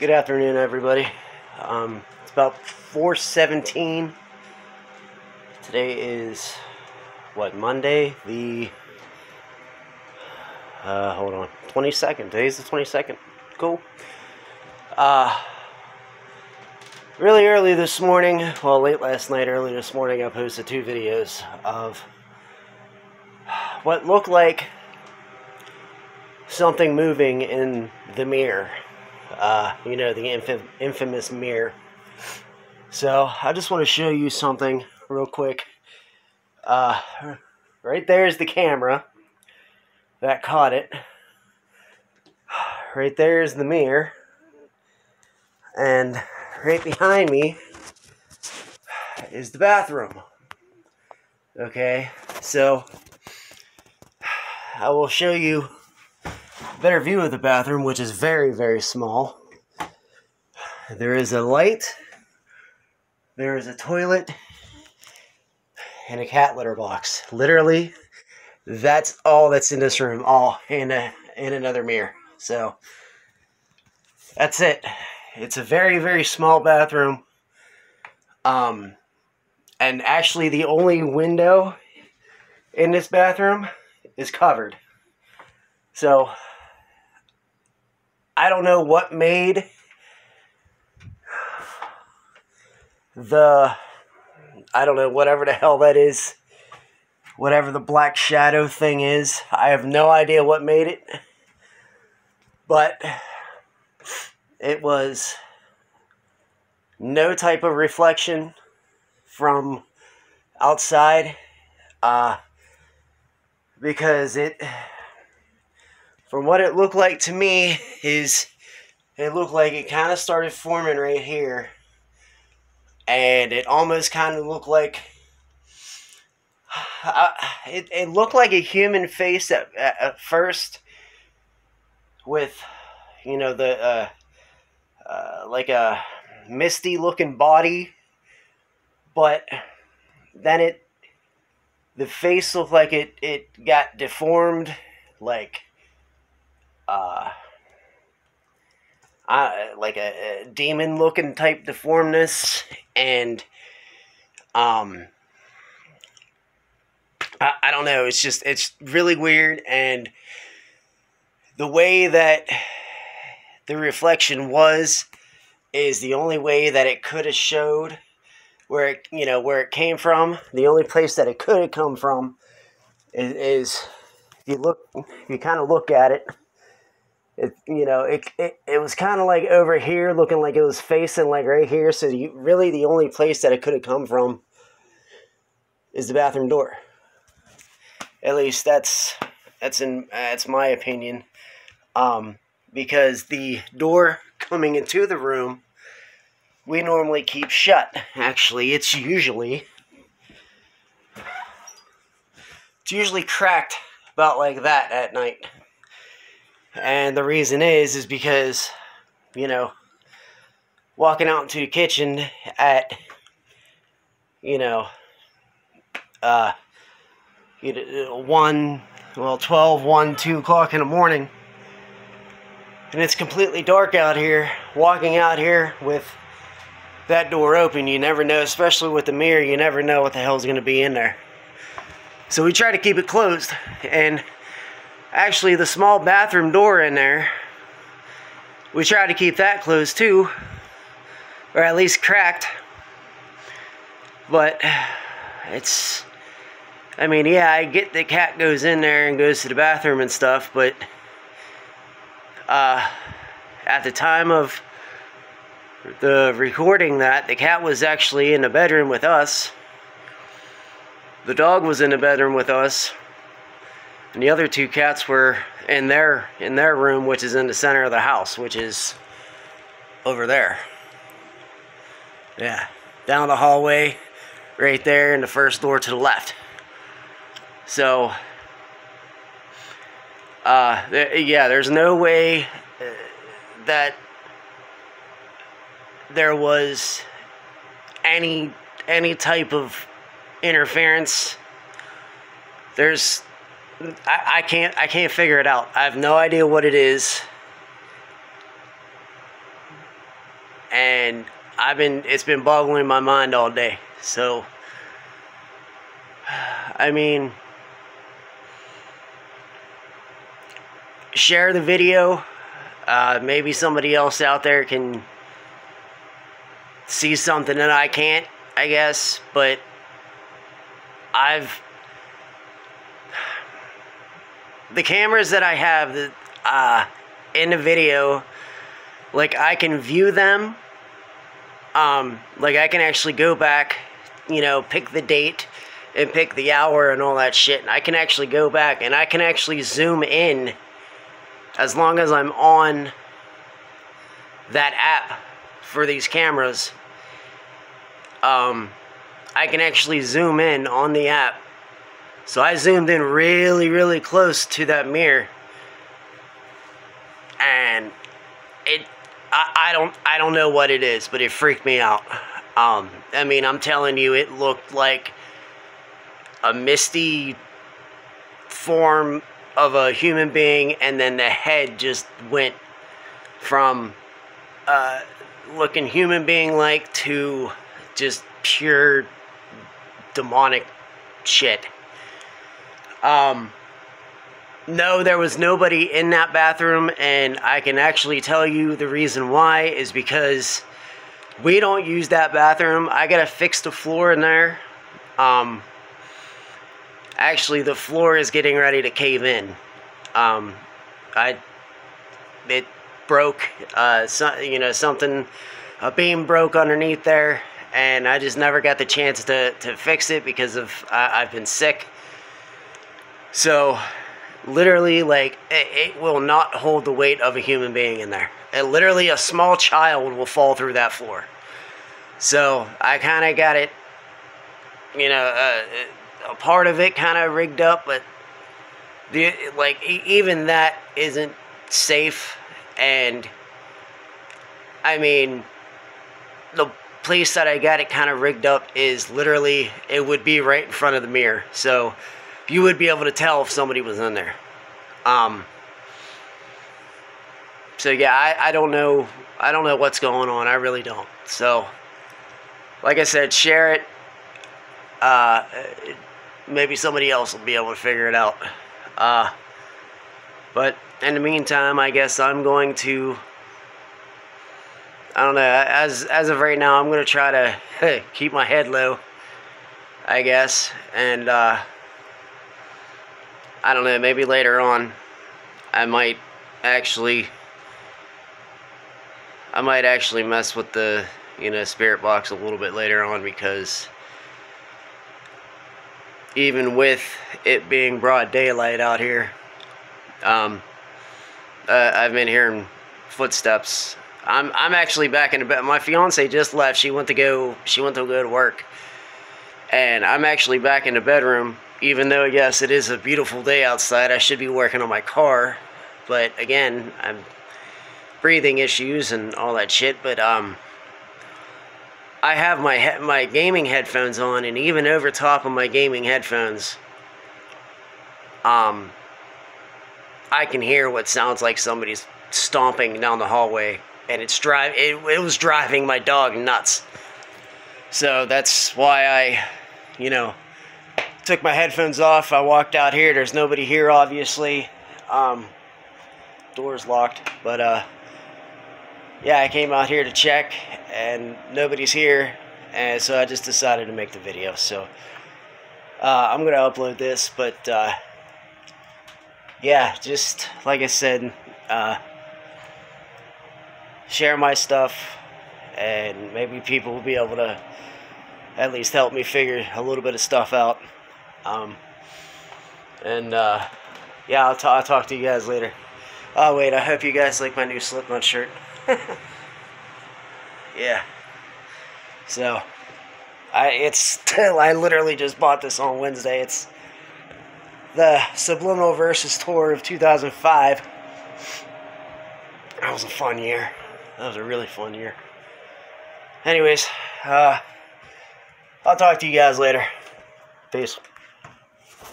Good afternoon, everybody. Um, it's about 4:17. Today is what Monday, the uh, hold on, 22nd. Today's the 22nd. Cool. Uh, really early this morning, well, late last night, early this morning, I posted two videos of what looked like something moving in the mirror. Uh, you know, the infam- infamous mirror. So, I just want to show you something real quick. Uh, right there is the camera that caught it. Right there is the mirror. And right behind me is the bathroom. Okay, so I will show you better view of the bathroom, which is very, very small. There is a light, there is a toilet, and a cat litter box. Literally, that's all that's in this room, all in a in another mirror. So that's it. It's a very, very small bathroom. Um, and actually, the only window in this bathroom is covered. So I don't know what made the I don't know whatever the hell that is. Whatever the black shadow thing is. I have no idea what made it. But it was no type of reflection from outside uh, because it from what it looked like to me is it looked like it kind of started forming right here. And it almost kind of looked like uh, it, it looked like a human face at, at first with you know the uh, uh, like a misty looking body. But then it the face looked like it it got deformed like uh, uh, like a, a demon looking type deformness and um I, I don't know. It's just it's really weird and the way that the reflection was is the only way that it could have showed where it you know where it came from. The only place that it could have come from is, is you look you kind of look at it it you know it it, it was kind of like over here looking like it was facing like right here so you really the only place that it could have come from is the bathroom door. At least that's that's in that's my opinion um, because the door coming into the room we normally keep shut actually. It's usually it's usually cracked about like that at night and the reason is, is because, you know, walking out into the kitchen at, you know, uh, you know, 1, well, 12, 1, 2 o'clock in the morning, and it's completely dark out here, walking out here with that door open, you never know, especially with the mirror, you never know what the hell's going to be in there. So we try to keep it closed, and actually the small bathroom door in there. We try to keep that closed too. Or at least cracked. But it's I mean yeah I get the cat goes in there and goes to the bathroom and stuff but uh, at the time of the recording that the cat was actually in the bedroom with us. The dog was in the bedroom with us and the other two cats were in their in their room which is in the center of the house which is over there. Yeah down the hallway right there in the first door to the left. So uh, yeah there's no way uh, that there was any any type of interference. There's I, I can't I can't figure it out. I have no idea what it is. and I've been it's been boggling my mind all day. So I mean share the video. Uh, maybe somebody else out there can see something that I can't, I guess, but I've the cameras that I have uh, in the video, like I can view them. Um, like I can actually go back, you know, pick the date and pick the hour and all that shit. And I can actually go back and I can actually zoom in as long as I'm on that app for these cameras. Um, I can actually zoom in on the app. So I zoomed in really, really close to that mirror and it I, I don't I don't know what it is, but it freaked me out. Um, I mean, I'm telling you, it looked like a misty form of a human being, and then the head just went from uh, looking human being like to just pure demonic shit. Um, no, there was nobody in that bathroom, and I can actually tell you the reason why is because we don't use that bathroom. I gotta fix the floor in there. Um, actually, the floor is getting ready to cave in. Um, I it broke. Uh, so, you know, something a beam broke underneath there, and I just never got the chance to to fix it because of I, I've been sick. So literally like it, it, will not hold the weight of a human being in there. And literally a small child will fall through that floor. So I kind of got it, you know, uh, a part of it kind of rigged up, but the like even that isn't safe. And I mean, the place that I got it kind of rigged up is literally it would be right in front of the mirror. So you would be able to tell if somebody was in there. Um, so yeah, I, I don't know. I don't know what's going on. I really don't. So, like I said, share it. Uh, maybe somebody else will be able to figure it out. Uh, but in the meantime, I guess I'm going to. I don't know. As as of right now, I'm going to try to keep my head low. I guess, and uh, I don't know, maybe later on I might actually I might actually mess with the, you know, spirit box a little bit later on because even with it being broad daylight out here, um, uh, I've been hearing footsteps. I'm I'm actually back in the bed. My fiance just left. She went to go. She went to go to work, and I'm actually back in the bedroom even though, yes, it is a beautiful day outside, I should be working on my car. But again, I'm breathing issues and all that shit. But um, I have my my gaming headphones on, and even over top of my gaming headphones, um, I can hear what sounds like somebody's stomping down the hallway, and it's drive it, it was driving my dog nuts. So that's why I, you know took my headphones off. I walked out here. There's nobody here, obviously. Um, door's locked. But, uh, yeah, I came out here to check, and nobody's here. And so I just decided to make the video. So, uh, I'm to upload this. But, uh, yeah, just like I said, uh, share my stuff. And maybe people will be able to at least help me figure a little bit of stuff out. Um, and uh, yeah, I'll, t- I'll talk to you guys later. Oh, wait, I hope you guys like my new Slipknot shirt. yeah. So, I it's still, I literally just bought this on Wednesday. It's the Subliminal Verses Tour of 2005. That was a fun year. That was a really fun year. Anyways, uh, I'll talk to you guys later. Peace.